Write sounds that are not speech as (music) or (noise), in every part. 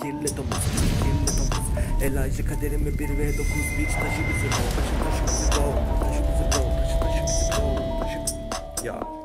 kirli domuz kirli domuz Elijah kaderimi 1 ve 9 Beach taşı bizi bro Taşı taşı bizi bro Taşı bizi bro Taşı taşı bizi bro Taşı Ya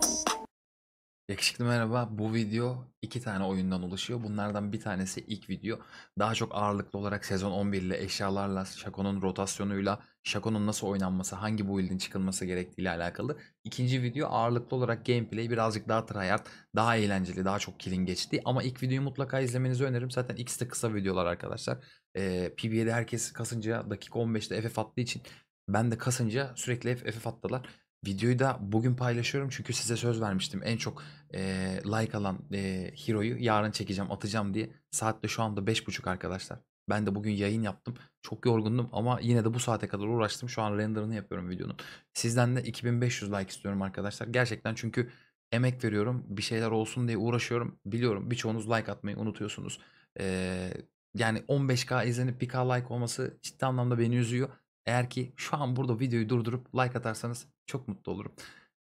Yakışıklı merhaba. Bu video iki tane oyundan oluşuyor. Bunlardan bir tanesi ilk video. Daha çok ağırlıklı olarak sezon 11 ile eşyalarla, Shaco'nun rotasyonuyla, Shaco'nun nasıl oynanması, hangi build'in çıkılması gerektiği ile alakalı. İkinci video ağırlıklı olarak gameplay birazcık daha tryhard, daha eğlenceli, daha çok kill'in geçtiği. Ama ilk videoyu mutlaka izlemenizi öneririm. Zaten ikisi de kısa videolar arkadaşlar. Ee, PB'de herkes kasınca dakika 15'te FF attığı için ben de kasınca sürekli FF attılar. Videoyu da bugün paylaşıyorum çünkü size söz vermiştim. En çok eee, like alan eee, hero'yu yarın çekeceğim, atacağım diye. Saat de şu anda 5.30 arkadaşlar. Ben de bugün yayın yaptım. Çok yorgundum ama yine de bu saate kadar uğraştım. Şu an renderını yapıyorum videonun. Sizden de 2500 like istiyorum arkadaşlar. Gerçekten çünkü emek veriyorum. Bir şeyler olsun diye uğraşıyorum. Biliyorum birçoğunuz like atmayı unutuyorsunuz. Eee, yani 15k izlenip 1k like olması ciddi anlamda beni üzüyor. Eğer ki şu an burada videoyu durdurup like atarsanız çok mutlu olurum.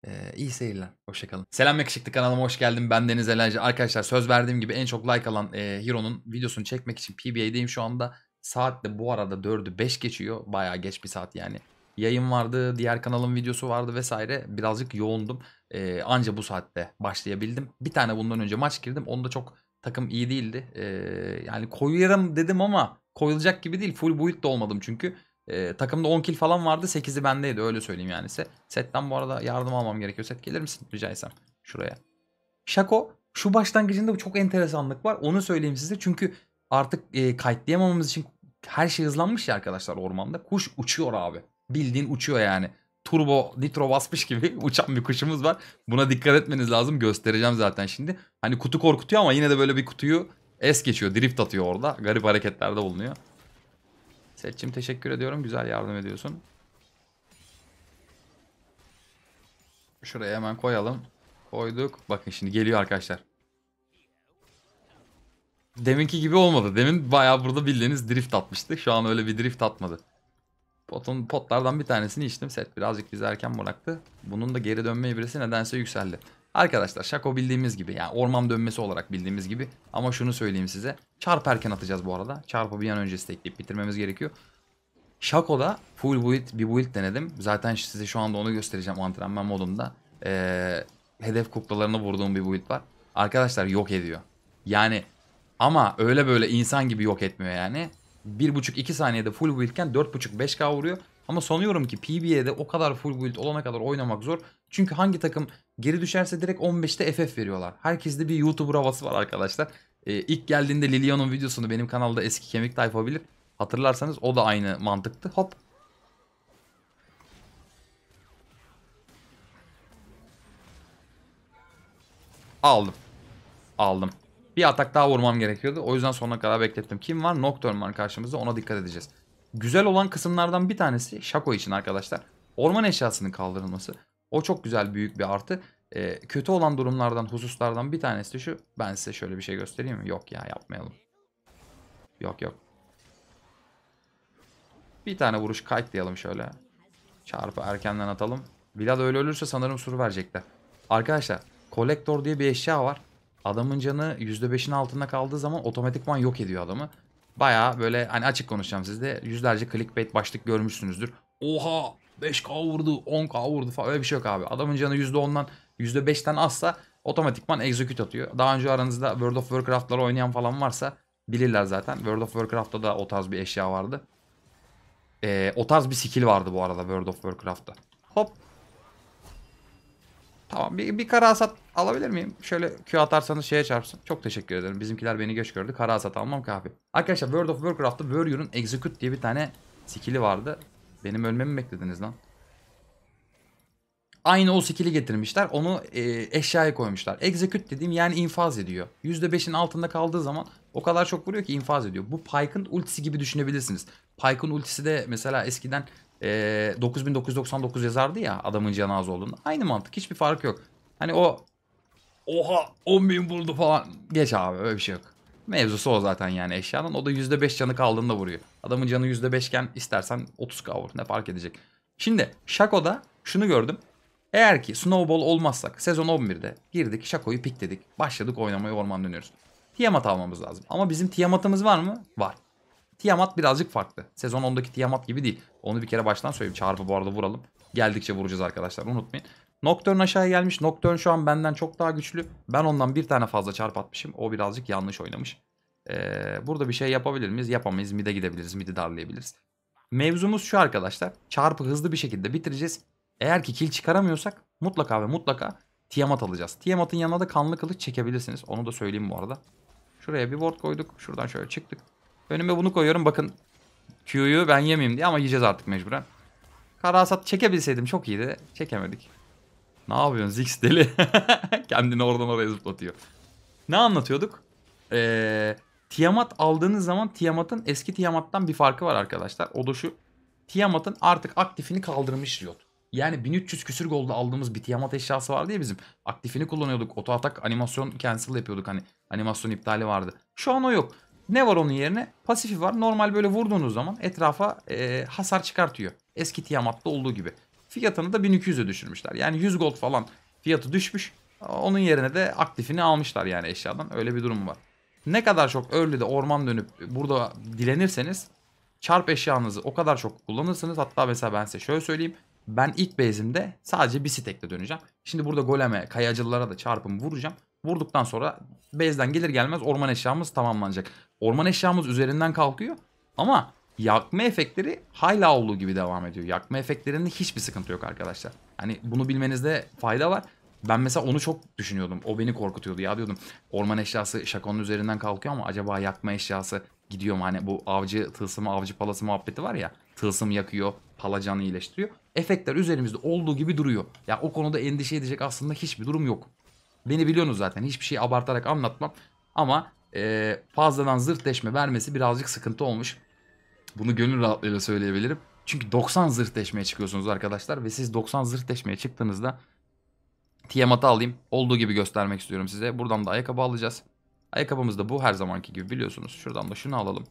Ee, iyi seyirler. Hoşçakalın. Selam yakışıklı kanalıma hoş geldin. Ben Deniz Elenci. Arkadaşlar söz verdiğim gibi en çok like alan e, Hero'nun videosunu çekmek için PBA'deyim şu anda. Saat de bu arada 4'ü 5 geçiyor. Bayağı geç bir saat yani. Yayın vardı, diğer kanalın videosu vardı vesaire. Birazcık yoğundum. Ee, anca bu saatte başlayabildim. Bir tane bundan önce maç girdim. Onda çok takım iyi değildi. Ee, yani koyarım dedim ama koyulacak gibi değil. Full build de olmadım çünkü. Ee, takımda 10 kill falan vardı. 8'i bendeydi öyle söyleyeyim yani size. Setten bu arada yardım almam gerekiyor. Set gelir misin rica etsem şuraya. Şako şu başlangıcında çok enteresanlık var. Onu söyleyeyim size. Çünkü artık e, kayıtlayamamamız için her şey hızlanmış ya arkadaşlar ormanda. Kuş uçuyor abi. Bildiğin uçuyor yani. Turbo nitro basmış gibi (laughs) uçan bir kuşumuz var. Buna dikkat etmeniz lazım. Göstereceğim zaten şimdi. Hani kutu korkutuyor ama yine de böyle bir kutuyu es geçiyor. Drift atıyor orada. Garip hareketlerde bulunuyor. Setçim teşekkür ediyorum. Güzel yardım ediyorsun. Şuraya hemen koyalım. Koyduk. Bakın şimdi geliyor arkadaşlar. Deminki gibi olmadı. Demin bayağı burada bildiğiniz drift atmıştı. Şu an öyle bir drift atmadı. Potun, potlardan bir tanesini içtim. Set birazcık bizi erken bıraktı. Bunun da geri dönme ibresi nedense yükseldi. Arkadaşlar Şako bildiğimiz gibi yani orman dönmesi olarak bildiğimiz gibi ama şunu söyleyeyim size. Çarp erken atacağız bu arada. Çarpı bir an önce stackleyip bitirmemiz gerekiyor. Shaco'da full build bir build denedim. Zaten size şu anda onu göstereceğim antrenman modunda. Ee, hedef kuklalarına vurduğum bir build var. Arkadaşlar yok ediyor. Yani ama öyle böyle insan gibi yok etmiyor yani. 1.5-2 saniyede full buildken 4.5-5k vuruyor. Ama sanıyorum ki PB'de o kadar full build olana kadar oynamak zor. Çünkü hangi takım geri düşerse direkt 15'te FF veriyorlar. Herkeste bir YouTuber havası var arkadaşlar. Ee, ilk geldiğinde Lilian'ın videosunu benim kanalda eski kemik tayfa bilir. Hatırlarsanız o da aynı mantıktı. Hop. Aldım. Aldım. Bir atak daha vurmam gerekiyordu. O yüzden sonuna kadar beklettim. Kim var? Nocturne var karşımızda. Ona dikkat edeceğiz. Güzel olan kısımlardan bir tanesi Shaco için arkadaşlar. Orman eşyasının kaldırılması. O çok güzel büyük bir artı. Ee, kötü olan durumlardan, hususlardan bir tanesi şu. Ben size şöyle bir şey göstereyim mi? Yok ya yapmayalım. Yok yok. Bir tane vuruş kayıtlayalım şöyle. Çarpı erkenden atalım. Vlad öyle ölürse sanırım sur verecekler. Arkadaşlar kolektör diye bir eşya var. Adamın canı %5'in altında kaldığı zaman otomatikman yok ediyor adamı. Baya böyle hani açık konuşacağım sizde. Yüzlerce clickbait başlık görmüşsünüzdür. Oha 5k vurdu 10k vurdu falan öyle bir şey yok abi. Adamın canı %10'dan %5'ten azsa otomatikman execute atıyor. Daha önce aranızda World of Warcraft'ları oynayan falan varsa bilirler zaten. World of Warcraft'ta da o tarz bir eşya vardı. Ee, o tarz bir skill vardı bu arada World of Warcraft'ta. Hop. Tamam bir, bir kara hasat alabilir miyim? Şöyle Q atarsanız şeye çarpsın. Çok teşekkür ederim. Bizimkiler beni geç gördü. Kara hasat almam kafi. Arkadaşlar World of Warcraft'ta Warrior'un Execute diye bir tane skill'i vardı. Benim ölmemi beklediniz lan. Aynı o skill'i getirmişler. Onu e, eşyaya koymuşlar. Execute dediğim yani infaz ediyor. %5'in altında kaldığı zaman o kadar çok vuruyor ki infaz ediyor. Bu Pyke'ın ultisi gibi düşünebilirsiniz. Pyke'ın ultisi de mesela eskiden e, 9999 yazardı ya adamın canı az olduğunda. Aynı mantık. Hiçbir fark yok. Hani o oha 10.000 buldu falan. Geç abi öyle bir şey yok. Mevzusu o zaten yani eşyanın. O da %5 canı kaldığında vuruyor. Adamın canı %5 iken istersen 30k vur. Ne fark edecek? Şimdi Shaco'da şunu gördüm. Eğer ki snowball olmazsak sezon 11'de girdik Shaco'yu pikledik. Başladık oynamaya orman dönüyoruz. Tiamat almamız lazım. Ama bizim Tiamat'ımız var mı? Var. Tiamat birazcık farklı. Sezon 10'daki Tiamat gibi değil. Onu bir kere baştan söyleyeyim. Çarpı bu arada vuralım. Geldikçe vuracağız arkadaşlar unutmayın. Nocturne aşağıya gelmiş. Nocturne şu an benden çok daha güçlü. Ben ondan bir tane fazla çarp atmışım. O birazcık yanlış oynamış. Ee, burada bir şey yapabilir miyiz? Yapamayız. Mid'e gidebiliriz. Mid'i darlayabiliriz. Mevzumuz şu arkadaşlar. Çarpı hızlı bir şekilde bitireceğiz. Eğer ki kill çıkaramıyorsak mutlaka ve mutlaka Tiamat alacağız. Tiamat'ın yanına da kanlı kılıç çekebilirsiniz. Onu da söyleyeyim bu arada. Şuraya bir ward koyduk. Şuradan şöyle çıktık. Önüme bunu koyuyorum. Bakın Q'yu ben yemeyeyim diye ama yiyeceğiz artık mecburen. Karasat çekebilseydim çok iyiydi. Çekemedik. Ne yapıyorsun Zix deli? (laughs) Kendini oradan oraya zıplatıyor. Ne anlatıyorduk? Ee, Tiamat aldığınız zaman Tiamat'ın eski Tiamat'tan bir farkı var arkadaşlar. O da şu. Tiamat'ın artık aktifini kaldırmış Riot. Yani 1300 küsür golda aldığımız bir Tiamat eşyası vardı ya bizim. Aktifini kullanıyorduk. Oto atak animasyon cancel yapıyorduk. Hani animasyon iptali vardı. Şu an o yok. Ne var onun yerine? Pasifi var. Normal böyle vurduğunuz zaman etrafa e, hasar çıkartıyor. Eski Tiamat'ta olduğu gibi. Fiyatını da 1200'e düşürmüşler. Yani 100 gold falan fiyatı düşmüş. Onun yerine de aktifini almışlar yani eşyadan. Öyle bir durum var. Ne kadar çok early'de orman dönüp burada dilenirseniz çarp eşyanızı o kadar çok kullanırsınız. Hatta mesela ben size şöyle söyleyeyim. Ben ilk base'imde sadece bir stekle döneceğim. Şimdi burada goleme, kayacılılara da çarpımı vuracağım. Vurduktan sonra base'den gelir gelmez orman eşyamız tamamlanacak. Orman eşyamız üzerinden kalkıyor ama yakma efektleri hala olduğu gibi devam ediyor. Yakma efektlerinde hiçbir sıkıntı yok arkadaşlar. Hani bunu bilmenizde fayda var. Ben mesela onu çok düşünüyordum. O beni korkutuyordu. Ya diyordum orman eşyası şakonun üzerinden kalkıyor ama acaba yakma eşyası gidiyor mu? Hani bu avcı tılsımı avcı palası muhabbeti var ya. Tılsım yakıyor, pala canı iyileştiriyor. Efektler üzerimizde olduğu gibi duruyor. Ya o konuda endişe edecek aslında hiçbir durum yok. Beni biliyorsunuz zaten. Hiçbir şey abartarak anlatmam. Ama e, fazladan zırt vermesi birazcık sıkıntı olmuş. Bunu gönül rahatlığıyla söyleyebilirim. Çünkü 90 zırt çıkıyorsunuz arkadaşlar. Ve siz 90 zırt deşmeye çıktığınızda Tiamat'ı alayım. Olduğu gibi göstermek istiyorum size. Buradan da ayakkabı alacağız. Ayakkabımız da bu her zamanki gibi biliyorsunuz. Şuradan da şunu alalım.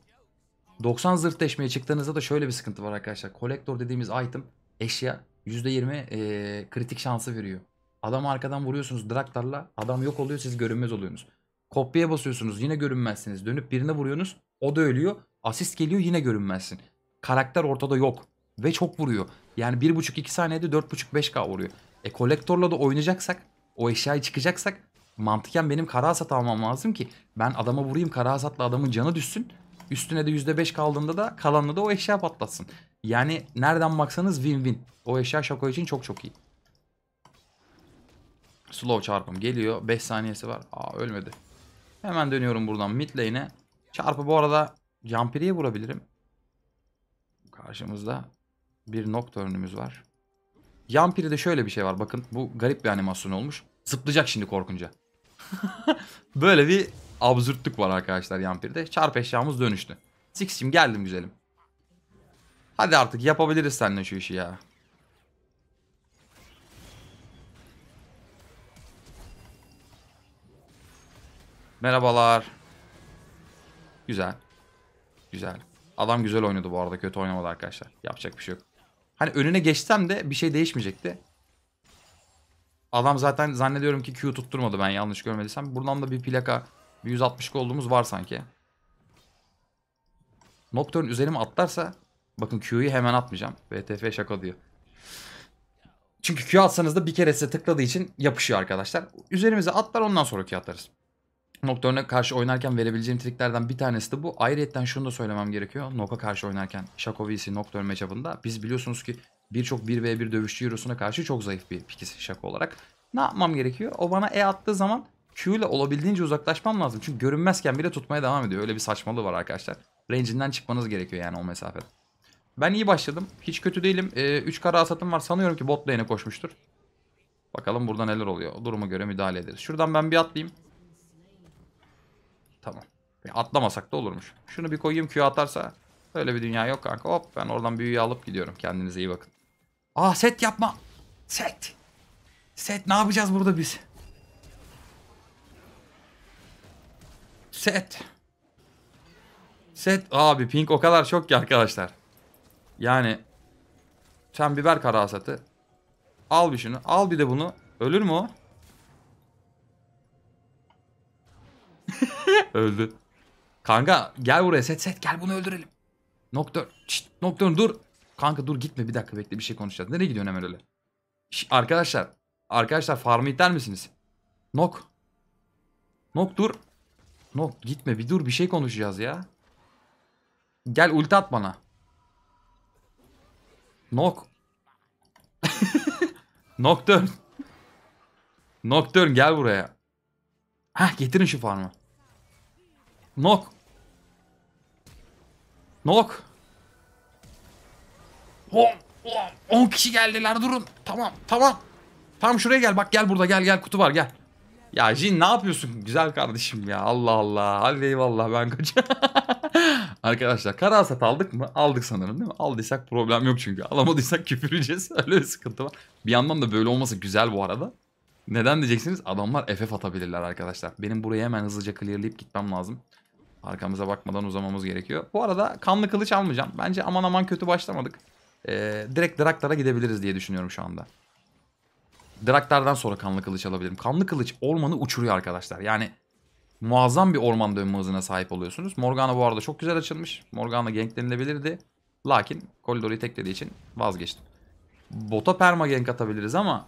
90 zırt çıktığınızda da şöyle bir sıkıntı var arkadaşlar. Kolektör dediğimiz item eşya %20 e, kritik şansı veriyor. Adamı arkadan vuruyorsunuz draktarla. Adam yok oluyor siz görünmez oluyorsunuz. Kopyaya basıyorsunuz yine görünmezsiniz. Dönüp birine vuruyorsunuz o da ölüyor. Asist geliyor yine görünmezsin. Karakter ortada yok. Ve çok vuruyor. Yani 1.5-2 saniyede 4.5-5k vuruyor. E kolektörle de oynayacaksak o eşyayı çıkacaksak mantıken benim kara hasat almam lazım ki ben adama vurayım kara hasatla adamın canı düşsün. Üstüne de %5 kaldığında da kalanını da o eşya patlatsın. Yani nereden baksanız win-win. O eşya şako için çok çok iyi. Slow çarpım geliyor. 5 saniyesi var. Aa ölmedi. Hemen dönüyorum buradan mid lane'e. Çarpı bu arada Jampiri'ye vurabilirim. Karşımızda bir Nocturne'ümüz var. Yampiri'de şöyle bir şey var. Bakın bu garip bir animasyon olmuş. Zıplayacak şimdi korkunca. (laughs) Böyle bir absürtlük var arkadaşlar Yampiri'de. Çarp eşyamız dönüştü. Six'cim geldim güzelim. Hadi artık yapabiliriz seninle şu işi ya. Merhabalar. Güzel. Güzel. Adam güzel oynadı bu arada. Kötü oynamadı arkadaşlar. Yapacak bir şey yok. Hani önüne geçsem de bir şey değişmeyecekti. Adam zaten zannediyorum ki Q tutturmadı ben yanlış görmediysem. Buradan da bir plaka bir 160 olduğumuz var sanki. Nocturne üzerime atlarsa bakın Q'yu hemen atmayacağım. VTF şaka diyor. Çünkü Q atsanız da bir kere size tıkladığı için yapışıyor arkadaşlar. Üzerimize atlar ondan sonra Q atarız. Nocturne'a karşı oynarken verebileceğim triklerden bir tanesi de bu. Ayrıca şunu da söylemem gerekiyor. Nok'a karşı oynarken Shaco vs Nocturne matchup'ında biz biliyorsunuz ki birçok 1v1 dövüşçü Euro'suna karşı çok zayıf bir pikis Shaco olarak. Ne yapmam gerekiyor? O bana E attığı zaman Q ile olabildiğince uzaklaşmam lazım. Çünkü görünmezken bile tutmaya devam ediyor. Öyle bir saçmalığı var arkadaşlar. Range'inden çıkmanız gerekiyor yani o mesafede. Ben iyi başladım. Hiç kötü değilim. 3 ee, kara asatım var. Sanıyorum ki bot lane'e koşmuştur. Bakalım burada neler oluyor. Duruma göre müdahale ederiz. Şuradan ben bir atlayayım. Tamam. Atlamasak da olurmuş. Şunu bir koyayım Q atarsa. Öyle bir dünya yok kanka. Hop ben oradan büyüyü alıp gidiyorum. Kendinize iyi bakın. Aa set yapma. Set. Set ne yapacağız burada biz? Set. Set. Abi pink o kadar çok ki arkadaşlar. Yani sen biber kara hasatı. Al bir şunu. Al bir de bunu. Ölür mü o? (laughs) Öldü. Kanka gel buraya set set gel bunu öldürelim. Nokta. Şşt, Nocturne dur. Kanka dur gitme bir dakika bekle bir şey konuşacağız. Nereye gidiyorsun hemen öyle? Şş, arkadaşlar. Arkadaşlar farmı iter misiniz? Nok. Nok dur. Nok gitme bir dur bir şey konuşacağız ya. Gel ulti at bana. Nok. (laughs) Nocturne. Nocturne gel buraya. Heh getirin şu farmı. Nok. Nok. 10 kişi geldiler durun. Tamam tamam. Tam şuraya gel bak gel burada gel gel kutu var gel. Ya Jin ne yapıyorsun güzel kardeşim ya Allah Allah. Hadi eyvallah ben kaçıyorum. (laughs) Arkadaşlar kara aldık mı? Aldık sanırım değil mi? Aldıysak problem yok çünkü. Alamadıysak küfür yiyeceğiz. (laughs) Öyle bir sıkıntı var. Bir yandan da böyle olması güzel bu arada. Neden diyeceksiniz? Adamlar FF atabilirler arkadaşlar. Benim burayı hemen hızlıca clearlayıp gitmem lazım. Arkamıza bakmadan uzamamız gerekiyor. Bu arada kanlı kılıç almayacağım. Bence aman aman kötü başlamadık. Ee, direkt Draktar'a gidebiliriz diye düşünüyorum şu anda. Draktar'dan sonra kanlı kılıç alabilirim. Kanlı kılıç ormanı uçuruyor arkadaşlar. Yani muazzam bir orman dönme hızına sahip oluyorsunuz. Morgana bu arada çok güzel açılmış. Morgana ganklenilebilirdi. Lakin koridoru teklediği için vazgeçtim. Bota perma gank atabiliriz ama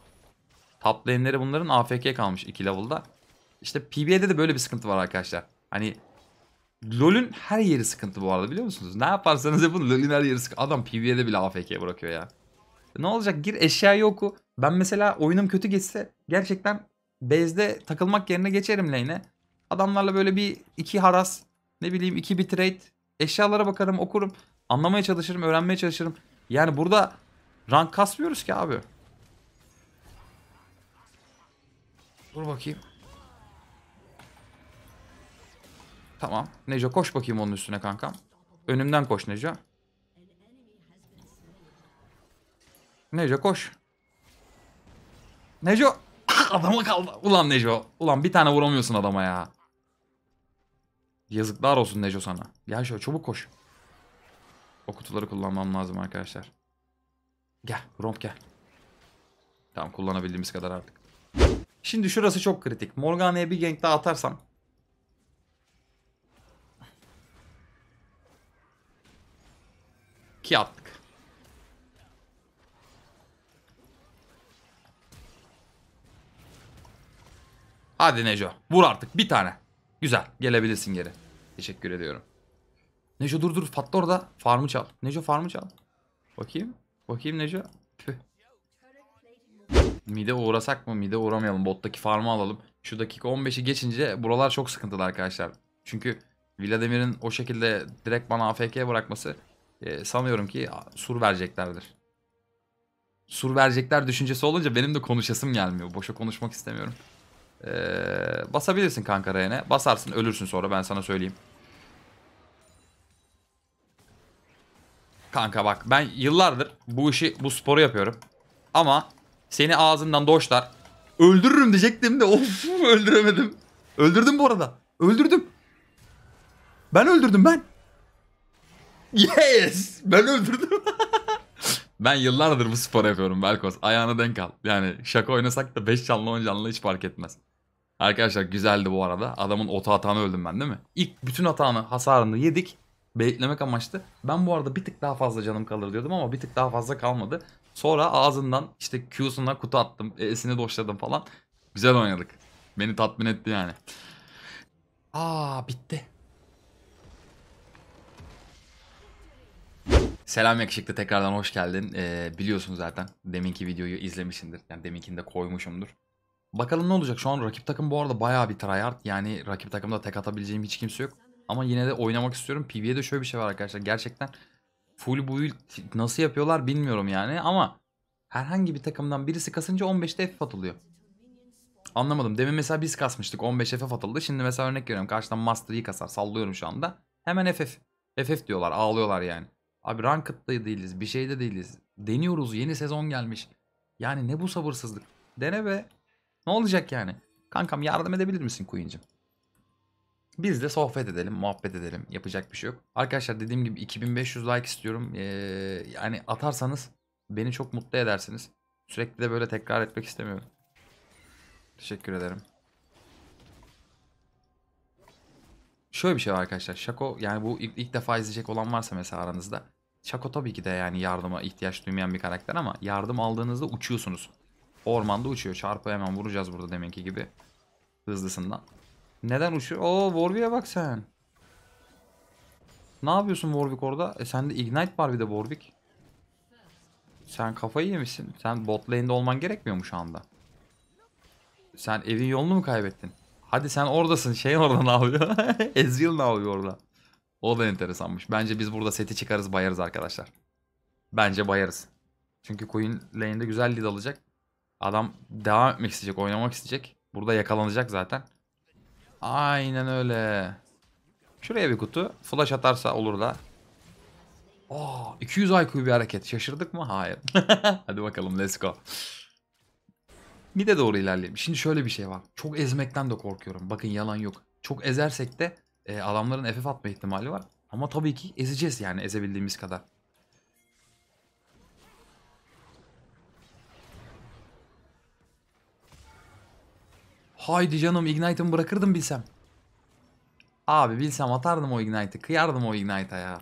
top bunların AFK kalmış 2 level'da. İşte PB'de de böyle bir sıkıntı var arkadaşlar. Hani LoL'ün her yeri sıkıntı bu arada biliyor musunuz? Ne yaparsanız yapın LoL'ün her yeri sıkıntı. Adam PB'de bile AFK bırakıyor ya. Ne olacak gir eşyayı oku. Ben mesela oyunum kötü geçse gerçekten base'de takılmak yerine geçerim lane'e. Adamlarla böyle bir iki haras ne bileyim iki bir trade eşyalara bakarım okurum. Anlamaya çalışırım öğrenmeye çalışırım. Yani burada rank kasmıyoruz ki abi. Dur bakayım. Tamam. Neco koş bakayım onun üstüne kankam. Önümden koş Neco. Neco koş. Neco. (laughs) Adama kaldı. Ulan Neco. Ulan bir tane vuramıyorsun adama ya. Yazıklar olsun Neco sana. Gel şöyle çabuk koş. O kutuları kullanmam lazım arkadaşlar. Gel Romp gel. Tamam kullanabildiğimiz kadar artık. Şimdi şurası çok kritik. Morgana'ya bir gank daha atarsam. Ki attık. Hadi Neco. Vur artık bir tane. Güzel. Gelebilirsin geri. Teşekkür ediyorum. Neco dur dur. Patla orada. Farmı çal. Neco farmı çal. Bakayım. Bakayım Neco. Püh. Mide uğrasak mı? Mide uğramayalım. Bottaki farmı alalım. Şu dakika 15'i geçince buralar çok sıkıntılı arkadaşlar. Çünkü Vladimir'in o şekilde direkt bana AFK bırakması e, sanıyorum ki sur vereceklerdir. Sur verecekler düşüncesi olunca benim de konuşasım gelmiyor. Boşa konuşmak istemiyorum. Ee, basabilirsin kanka R'ne. Basarsın ölürsün sonra ben sana söyleyeyim. Kanka bak ben yıllardır bu işi bu sporu yapıyorum. Ama seni ağzından doşlar. Öldürürüm diyecektim de (laughs) of öldüremedim. Öldürdüm bu arada. Öldürdüm. Ben öldürdüm ben. Yes! Ben öldürdüm. (laughs) ben yıllardır bu sporu yapıyorum Belkos. Ayağına denk al. Yani şaka oynasak da 5 canlı 10 canlı hiç fark etmez. Arkadaşlar güzeldi bu arada. Adamın oto hatanı öldüm ben değil mi? İlk bütün hatanı hasarını yedik. Beklemek amaçlı. Ben bu arada bir tık daha fazla canım kalır diyordum ama bir tık daha fazla kalmadı. Sonra ağzından işte Q'suna kutu attım. E'sini doşladım falan. Güzel oynadık. Beni tatmin etti yani. Aa bitti. Selam yakışıklı tekrardan hoş geldin. Ee, biliyorsun zaten deminki videoyu izlemişsindir. Yani deminkini de koymuşumdur. Bakalım ne olacak. Şu an rakip takım bu arada bayağı bir tryhard. Yani rakip takımda tek atabileceğim hiç kimse yok. Ama yine de oynamak istiyorum. PvE'de şöyle bir şey var arkadaşlar. Gerçekten full build nasıl yapıyorlar bilmiyorum yani. Ama herhangi bir takımdan birisi kasınca 15'te FF atılıyor. Anlamadım. Demin mesela biz kasmıştık. 15 FF atıldı. Şimdi mesela örnek veriyorum. Karşıdan Master Yi kasar. Sallıyorum şu anda. Hemen FF. FF diyorlar. Ağlıyorlar yani. Abi Ranked'da değiliz. Bir şeyde değiliz. Deniyoruz. Yeni sezon gelmiş. Yani ne bu sabırsızlık. Dene be. Ne olacak yani? Kankam yardım edebilir misin Queen'cim? Biz de sohbet edelim, muhabbet edelim. Yapacak bir şey yok. Arkadaşlar dediğim gibi 2500 like istiyorum. Ee, yani atarsanız beni çok mutlu edersiniz. Sürekli de böyle tekrar etmek istemiyorum. Teşekkür ederim. Şöyle bir şey var arkadaşlar. Şako yani bu ilk, ilk defa izleyecek olan varsa mesela aranızda. Şako tabii ki de yani yardıma ihtiyaç duymayan bir karakter ama yardım aldığınızda uçuyorsunuz. Ormanda uçuyor. Çarpı hemen vuracağız burada deminki gibi. Hızlısından. Neden uçuyor? Oo Warwick'e bak sen. Ne yapıyorsun Warwick orada? E sende Ignite var bir de Warwick. Sen kafayı yemişsin. Sen bot lane'de olman gerekmiyor mu şu anda? Sen evin yolunu mu kaybettin? Hadi sen oradasın. Şey orada ne yapıyor? (laughs) Ezreal ne yapıyor orada? O da enteresanmış. Bence biz burada seti çıkarız bayarız arkadaşlar. Bence bayarız. Çünkü Queen lane'de güzel lead alacak. Adam devam etmek isteyecek, oynamak isteyecek. Burada yakalanacak zaten. Aynen öyle. Şuraya bir kutu. Flash atarsa olur da. Aa, 200 IQ bir hareket. Şaşırdık mı? Hayır. (laughs) Hadi bakalım let's go. Mide doğru ilerleyelim. Şimdi şöyle bir şey var. Çok ezmekten de korkuyorum. Bakın yalan yok. Çok ezersek de e, adamların FF atma ihtimali var. Ama tabii ki ezeceğiz yani ezebildiğimiz kadar. Haydi canım Ignite'ımı bırakırdım bilsem. Abi bilsem atardım o Ignite'ı. Kıyardım o Ignite'a ya.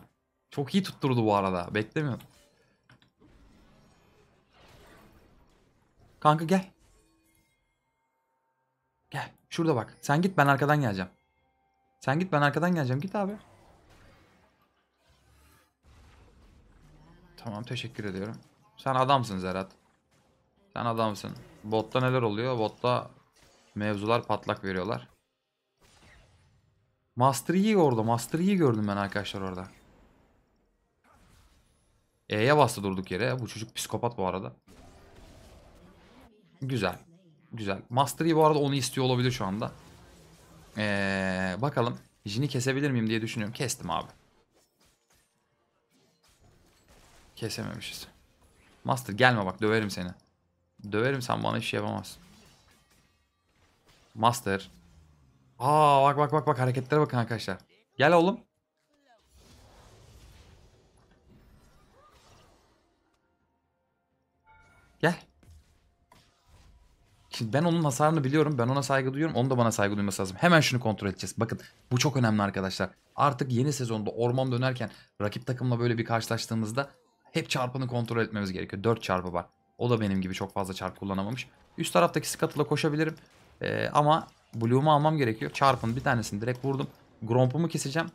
Çok iyi tutturdu bu arada. Beklemiyordum. Kanka gel. Şurada bak. Sen git ben arkadan geleceğim. Sen git ben arkadan geleceğim. Git abi. Tamam teşekkür ediyorum. Sen adamsın Zerat. Sen adamsın. Botta neler oluyor? Botta mevzular patlak veriyorlar. Master Yi orada. Master Yi gördüm ben arkadaşlar orada. E'ye bastı durduk yere. Bu çocuk psikopat bu arada. Güzel. Güzel. Master bu arada onu istiyor olabilir şu anda. Ee, bakalım. Jin'i kesebilir miyim diye düşünüyorum. Kestim abi. Kesememişiz. Master gelme bak döverim seni. Döverim sen bana hiçbir şey yapamazsın. Master. Aa bak bak bak bak hareketlere bakın arkadaşlar. Gel oğlum. Gel. Şimdi ben onun hasarını biliyorum. Ben ona saygı duyuyorum. Onun da bana saygı duyması lazım. Hemen şunu kontrol edeceğiz. Bakın bu çok önemli arkadaşlar. Artık yeni sezonda orman dönerken rakip takımla böyle bir karşılaştığımızda hep çarpını kontrol etmemiz gerekiyor. 4 çarpı var. O da benim gibi çok fazla çarp kullanamamış. Üst taraftaki Scuttle'a koşabilirim. Ee, ama Bloom'u almam gerekiyor. Çarpın bir tanesini direkt vurdum. Gromp'umu keseceğim.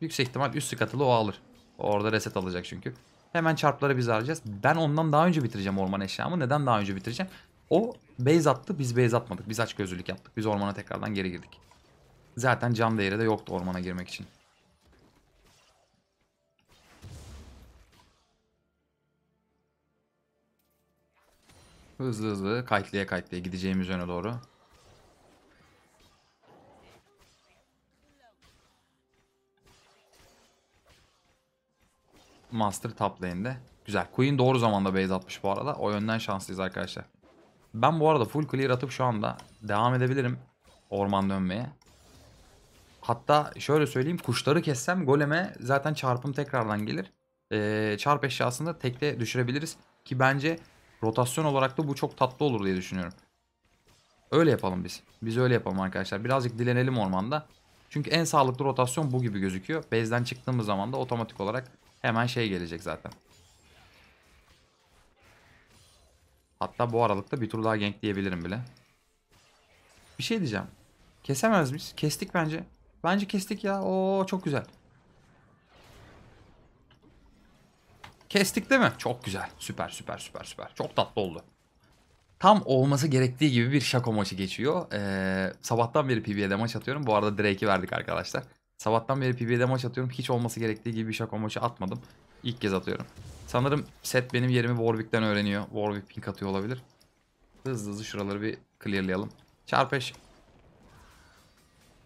Yüksek ihtimal üst Scuttle'ı o alır. Orada reset alacak çünkü. Hemen çarpları biz alacağız. Ben ondan daha önce bitireceğim orman eşyamı. Neden daha önce bitireceğim? O base attı biz base atmadık. Biz aç gözlülük yaptık. Biz ormana tekrardan geri girdik. Zaten cam değeri de yoktu ormana girmek için. Hızlı hızlı kayıtlıya kayıtlıya gideceğimiz yöne doğru. Master top lane'de. Güzel. Queen doğru zamanda base atmış bu arada. O yönden şanslıyız arkadaşlar. Ben bu arada full clear atıp şu anda devam edebilirim orman dönmeye. Hatta şöyle söyleyeyim kuşları kessem goleme zaten çarpım tekrardan gelir. Ee, çarp eşyasını da tekte düşürebiliriz. Ki bence rotasyon olarak da bu çok tatlı olur diye düşünüyorum. Öyle yapalım biz. Biz öyle yapalım arkadaşlar. Birazcık dilenelim ormanda. Çünkü en sağlıklı rotasyon bu gibi gözüküyor. Base'den çıktığımız zaman da otomatik olarak hemen şey gelecek zaten. Hatta bu aralıkta bir tur daha gank diyebilirim bile. Bir şey diyeceğim. Kesemez miyiz? Kestik bence. Bence kestik ya. Oo çok güzel. Kestik değil mi? Çok güzel. Süper süper süper süper. Çok tatlı oldu. Tam olması gerektiği gibi bir şako maçı geçiyor. Ee, sabahtan beri PB'de maç atıyorum. Bu arada Drake'i verdik arkadaşlar. Sabahtan beri PB'de maç atıyorum. Hiç olması gerektiği gibi bir şako maçı atmadım. İlk kez atıyorum. Sanırım set benim yerimi Warwick'ten öğreniyor. Warwick pink atıyor olabilir. Hızlı hızlı şuraları bir clearlayalım. Çarpeş.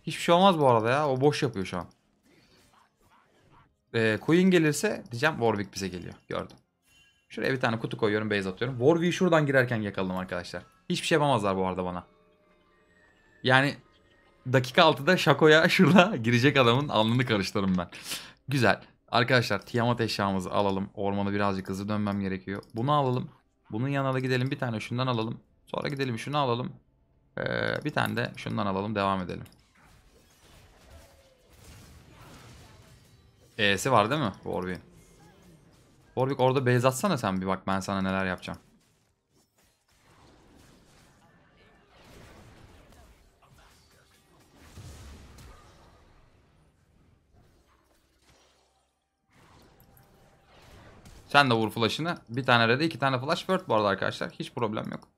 Hiçbir şey olmaz bu arada ya. O boş yapıyor şu an. Ee, Queen gelirse diyeceğim Warwick bize geliyor. Gördüm. Şuraya bir tane kutu koyuyorum. Base atıyorum. Warwick'i şuradan girerken yakaladım arkadaşlar. Hiçbir şey yapamazlar bu arada bana. Yani dakika 6'da Shaco'ya (laughs) şurada girecek adamın alnını karıştırırım ben. Güzel. Arkadaşlar Tiamat eşyamızı alalım. Ormanı birazcık hızlı dönmem gerekiyor. Bunu alalım. Bunun yanına da gidelim bir tane şundan alalım. Sonra gidelim şunu alalım. Ee, bir tane de şundan alalım devam edelim. E'si var değil mi Warwick? Warwick orada base atsana sen bir bak ben sana neler yapacağım. Sen de vur flash'ını. Bir tane red'e iki tane flash word bu arada arkadaşlar. Hiç problem yok.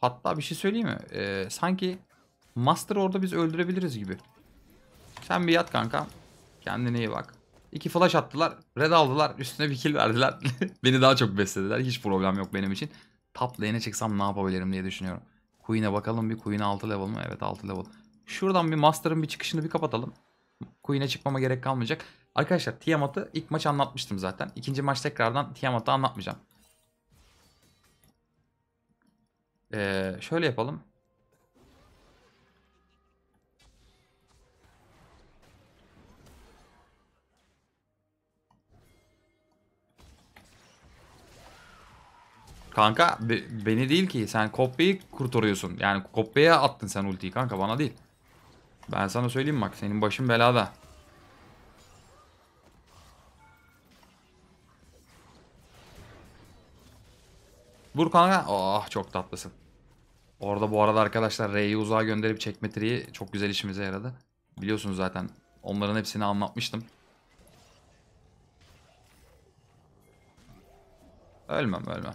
Hatta bir şey söyleyeyim mi? Ee, sanki Master orada biz öldürebiliriz gibi. Sen bir yat kanka. Kendine iyi bak. İki flash attılar. Red aldılar. Üstüne bir kill verdiler. (laughs) Beni daha çok beslediler. Hiç problem yok benim için. Top lane'e çıksam ne yapabilirim diye düşünüyorum. Queen'e bakalım bir. Queen 6 level mı? Evet 6 level. Şuradan bir Master'ın bir çıkışını bir kapatalım. Queen'e çıkmama gerek kalmayacak. Arkadaşlar Tiamat'ı ilk maç anlatmıştım zaten. İkinci maç tekrardan Tiamat'ı anlatmayacağım. Ee, şöyle yapalım. Kanka be- beni değil ki sen kopyayı kurtarıyorsun. Yani kopyaya attın sen ultiyi kanka bana değil. Ben sana söyleyeyim bak senin başın belada. Vur kanka. Oh çok tatlısın. Orada bu arada arkadaşlar R'yi uzağa gönderip çekme triği çok güzel işimize yaradı. Biliyorsunuz zaten onların hepsini anlatmıştım. Ölmem ölmem.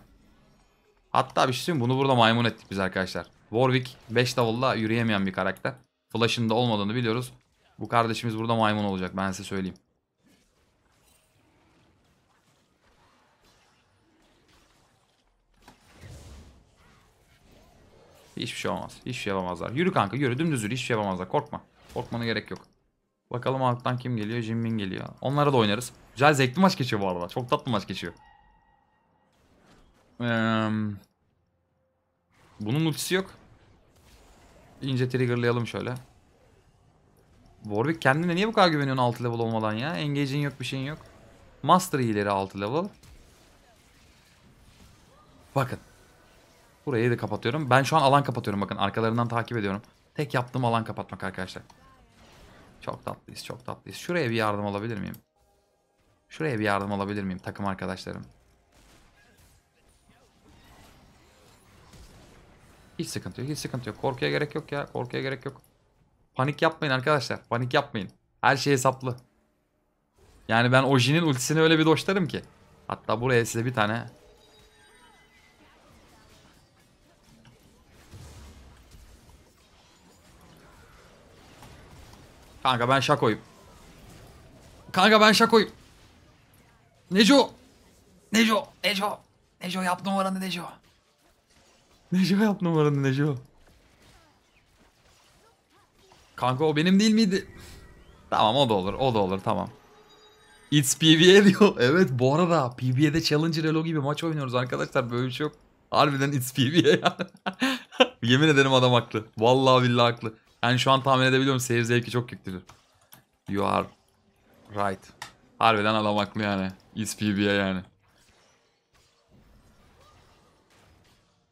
Hatta bir şey bunu burada maymun ettik biz arkadaşlar. Warwick 5 davulla yürüyemeyen bir karakter. Flash'ın da olmadığını biliyoruz. Bu kardeşimiz burada maymun olacak ben size söyleyeyim. Hiçbir şey olmaz. Hiçbir şey yapamazlar. Yürü kanka yürü dümdüz yürü. Hiçbir şey yapamazlar. Korkma. Korkmana gerek yok. Bakalım alttan kim geliyor? Jinmin geliyor. Onlara da oynarız. Güzel zevkli maç geçiyor bu arada. Çok tatlı maç geçiyor. Ee, bunun ultisi yok. İnce triggerlayalım şöyle. Warwick kendine niye bu kadar güveniyorsun 6 level olmadan ya? Engage'in yok bir şeyin yok. Master ileri 6 level. Bakın. Burayı da kapatıyorum. Ben şu an alan kapatıyorum bakın. Arkalarından takip ediyorum. Tek yaptığım alan kapatmak arkadaşlar. Çok tatlıyız çok tatlıyız. Şuraya bir yardım alabilir miyim? Şuraya bir yardım alabilir miyim takım arkadaşlarım? Hiç sıkıntı yok hiç sıkıntı yok. Korkuya gerek yok ya korkuya gerek yok. Panik yapmayın arkadaşlar. Panik yapmayın. Her şey hesaplı. Yani ben Ojin'in ultisini öyle bir doşlarım ki. Hatta buraya size bir tane Kanka ben şakoyum. Kanka ben şakoyum. Neco. Neco. Neco. Neco yap numaranı Neco. Neco yap numaranı Neco. Kanka o benim değil miydi? Tamam o da olur o da olur tamam. It's PvE diyor. (laughs) Evet bu arada PvE'de Challenger Elo gibi maç oynuyoruz arkadaşlar böyle bir şey yok. Harbiden it's PvE ya. (laughs) Yemin ederim adam haklı. Vallahi billahi haklı. Yani şu an tahmin edebiliyorum seyir zevki çok yüktedir. You are right. Harbiden adam haklı yani. It's PvE yani.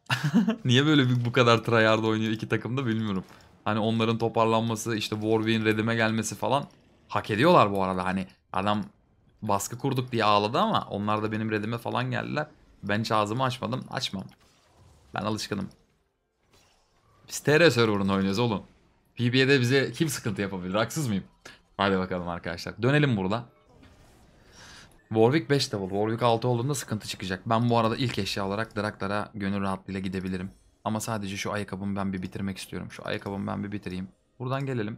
(laughs) Niye böyle bir, bu kadar tryhard oynuyor iki takım da bilmiyorum. Hani onların toparlanması işte Warwick'in redime gelmesi falan hak ediyorlar bu arada. Hani adam baskı kurduk diye ağladı ama onlar da benim redime falan geldiler. Ben hiç ağzımı açmadım. Açmam. Ben alışkınım. Biz TR server'ında oynuyoruz oğlum. PB'de bize kim sıkıntı yapabilir? Haksız mıyım? Hadi bakalım arkadaşlar. Dönelim burada. Warwick 5 level. Warwick 6 olduğunda sıkıntı çıkacak. Ben bu arada ilk eşya olarak Draktar'a gönül rahatlığıyla gidebilirim. Ama sadece şu ayakkabımı ben bir bitirmek istiyorum. Şu ayakkabımı ben bir bitireyim. Buradan gelelim.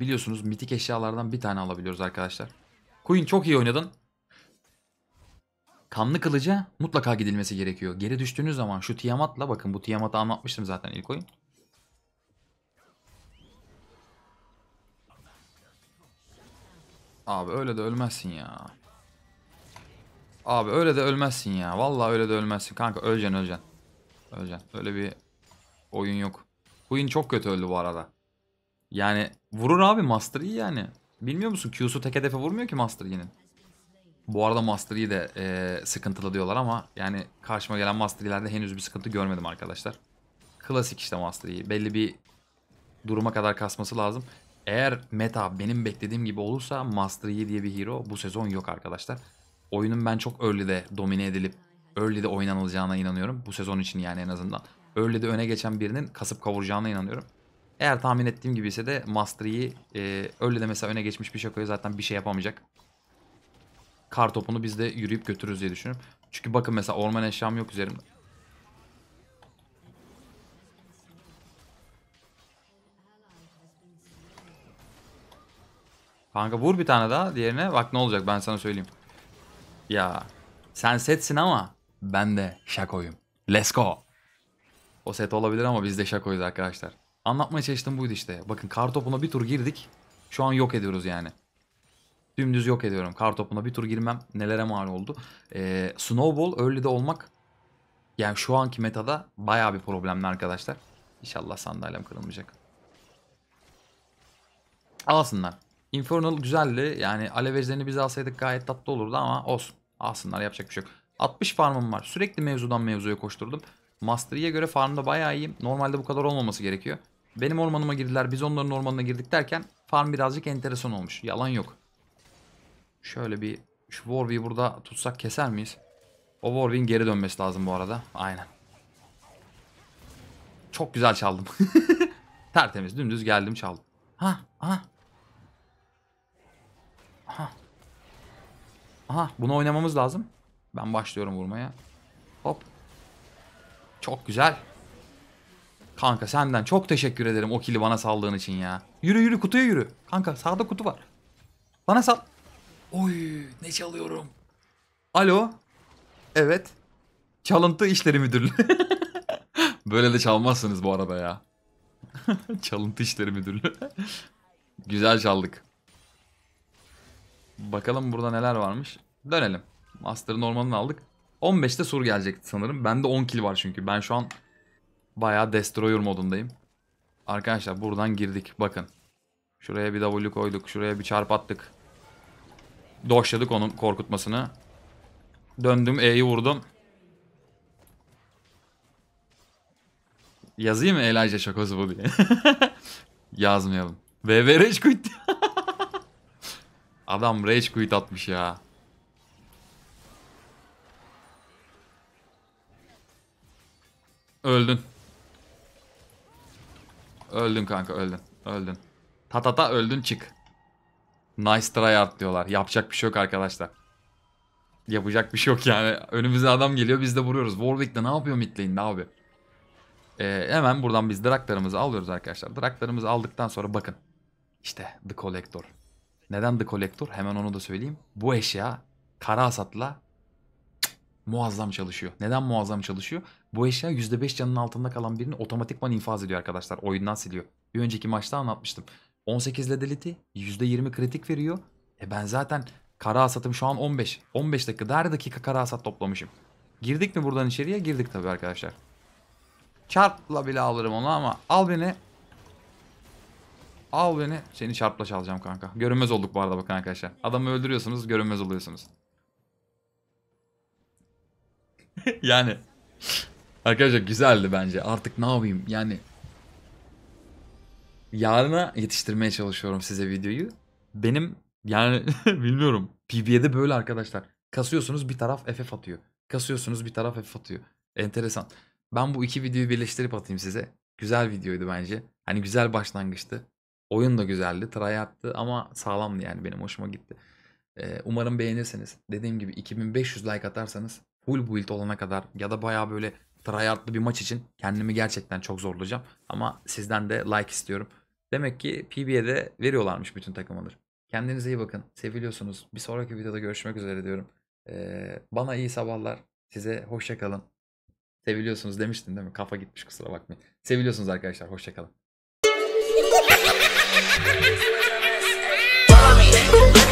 Biliyorsunuz mitik eşyalardan bir tane alabiliyoruz arkadaşlar. Queen çok iyi oynadın. Kanlı kılıca mutlaka gidilmesi gerekiyor. Geri düştüğünüz zaman şu Tiamat'la bakın bu Tiamat'ı anlatmıştım zaten ilk oyun. Abi öyle de ölmezsin ya. Abi öyle de ölmezsin ya. Vallahi öyle de ölmezsin. Kanka öleceksin öleceksin. Öleceksin. Öyle bir oyun yok. Queen çok kötü öldü bu arada. Yani vurur abi Master Yi yani. Bilmiyor musun? Q'su tek hedefe vurmuyor ki Master Yi'nin. Bu arada Master Yi de e, sıkıntılı diyorlar ama yani karşıma gelen Master Yi'lerde henüz bir sıkıntı görmedim arkadaşlar. Klasik işte Master Yi. Belli bir duruma kadar kasması lazım. Eğer meta benim beklediğim gibi olursa Master Yi diye bir hero bu sezon yok arkadaşlar. Oyunun ben çok early'de domine edilip early'de oynanılacağına inanıyorum. Bu sezon için yani en azından. Early'de öne geçen birinin kasıp kavuracağına inanıyorum. Eğer tahmin ettiğim gibi ise de Master Yi e, early'de mesela öne geçmiş bir Shaco'ya zaten bir şey yapamayacak. Kar topunu biz de yürüyüp götürürüz diye düşünüyorum. Çünkü bakın mesela orman eşyam yok üzerimde. Kanka vur bir tane daha diğerine bak ne olacak ben sana söyleyeyim. Ya sen setsin ama ben de şakoyum. Let's go. O set olabilir ama biz de şakoyuz arkadaşlar. Anlatmaya çalıştığım buydu işte. Bakın kar topuna bir tur girdik. Şu an yok ediyoruz yani. Dümdüz yok ediyorum. Kar topuna bir tur girmem nelere mal oldu. Ee, Snowball early'de olmak yani şu anki metada bayağı bir problemli arkadaşlar. İnşallah sandalyem kırılmayacak. Alsınlar. Infernal güzeldi. Yani alevejlerini biz alsaydık gayet tatlı olurdu ama olsun. Alsınlar yapacak bir şey yok. 60 farmım var. Sürekli mevzudan mevzuya koşturdum. Mastery'e göre farmda bayağı iyiyim. Normalde bu kadar olmaması gerekiyor. Benim ormanıma girdiler. Biz onların ormanına girdik derken farm birazcık enteresan olmuş. Yalan yok. Şöyle bir şu Warwick'i burada tutsak keser miyiz? O Warwick'in geri dönmesi lazım bu arada. Aynen. Çok güzel çaldım. (laughs) Tertemiz dümdüz geldim çaldım. Ha, aha. Aha. Aha, bunu oynamamız lazım. Ben başlıyorum vurmaya. Hop. Çok güzel. Kanka senden çok teşekkür ederim o kili bana saldığın için ya. Yürü yürü kutuya yürü. Kanka sağda kutu var. Bana sal. Oy ne çalıyorum. Alo. Evet. Çalıntı işleri müdürlüğü. (laughs) Böyle de çalmazsınız bu arada ya. (laughs) Çalıntı işleri müdürlüğü. (laughs) Güzel çaldık. Bakalım burada neler varmış. Dönelim. Master'ın ormanını aldık. 15'te sur gelecekti sanırım. Bende 10 kill var çünkü. Ben şu an bayağı destroyer modundayım. Arkadaşlar buradan girdik. Bakın. Şuraya bir W koyduk. Şuraya bir çarp attık. Doşladık onun korkutmasını. Döndüm E'yi vurdum. Yazayım mı Elijah şakosu bu diye? (laughs) Yazmayalım. VV Rage Quit. (laughs) Adam Rage Quit atmış ya. Öldün. Öldün kanka öldün. Öldün. Tatata öldün çık. Nice tryhard diyorlar. Yapacak bir şey yok arkadaşlar. Yapacak bir şey yok yani. Önümüze adam geliyor biz de vuruyoruz. Warwick de ne yapıyor mid lane'de abi? Ee, hemen buradan biz draklarımızı alıyoruz arkadaşlar. Draklarımızı aldıktan sonra bakın. İşte The Collector. Neden The Collector? Hemen onu da söyleyeyim. Bu eşya kara hasatla muazzam çalışıyor. Neden muazzam çalışıyor? Bu eşya %5 canının altında kalan birini otomatikman infaz ediyor arkadaşlar. Oyundan siliyor. Bir önceki maçta anlatmıştım. 18 ledelity %20 kritik veriyor. E ben zaten kara hasatım şu an 15. 15 dakika her dakika kara hasat toplamışım. Girdik mi buradan içeriye? Girdik tabii arkadaşlar. Çarpla bile alırım onu ama al beni. Al beni. Seni çarpla çalacağım kanka. Görünmez olduk bu arada bakın arkadaşlar. Adamı öldürüyorsunuz görünmez oluyorsunuz. (laughs) yani. Arkadaşlar güzeldi bence. Artık ne yapayım yani. Yarına yetiştirmeye çalışıyorum size videoyu. Benim yani (laughs) bilmiyorum. PB'de böyle arkadaşlar. Kasıyorsunuz bir taraf FF atıyor. Kasıyorsunuz bir taraf FF atıyor. Enteresan. Ben bu iki videoyu birleştirip atayım size. Güzel videoydu bence. Hani güzel başlangıçtı. Oyun da güzeldi. Try attı ama sağlamdı yani benim hoşuma gitti. Ee, umarım beğenirsiniz. Dediğim gibi 2500 like atarsanız full build olana kadar ya da baya böyle tryhardlı bir maç için kendimi gerçekten çok zorlayacağım. Ama sizden de like istiyorum. Demek ki PB'ye veriyorlarmış bütün takımları. Kendinize iyi bakın. Seviliyorsunuz. Bir sonraki videoda görüşmek üzere diyorum. Ee, bana iyi sabahlar. Size hoşça kalın. Seviliyorsunuz demiştin değil mi? Kafa gitmiş kusura bakmayın. Seviliyorsunuz arkadaşlar. Hoşça kalın. Mommy.